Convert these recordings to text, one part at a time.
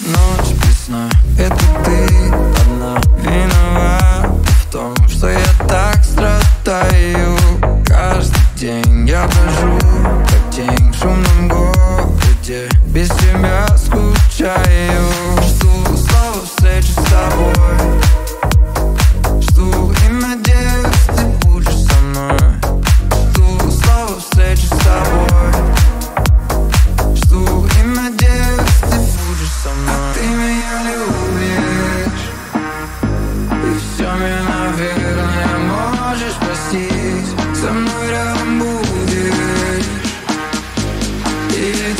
Ночь весна, это ты одна Виновата в том, что я так страдаю. Каждый день я брожу, как тень в шумном городе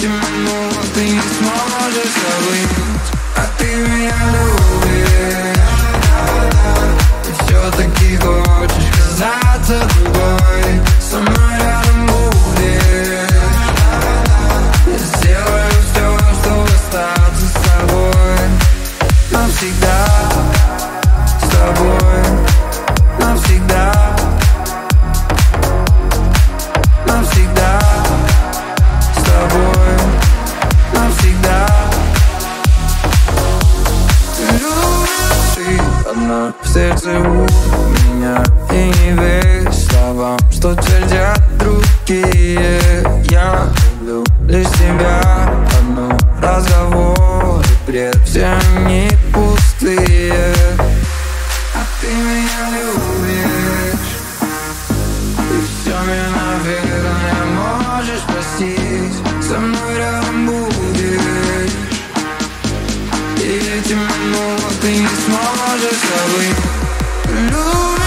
И эти минуты ты не сможешь забыть Ты одна в сердце у меня И не верь словам, что твердят другие. Я люблю лишь тебя одну Разговоры, бред, все они пустые. А ты меня любишь И все мне, наверное, можешь простить Ведь ему ты не сможешь, а вы любите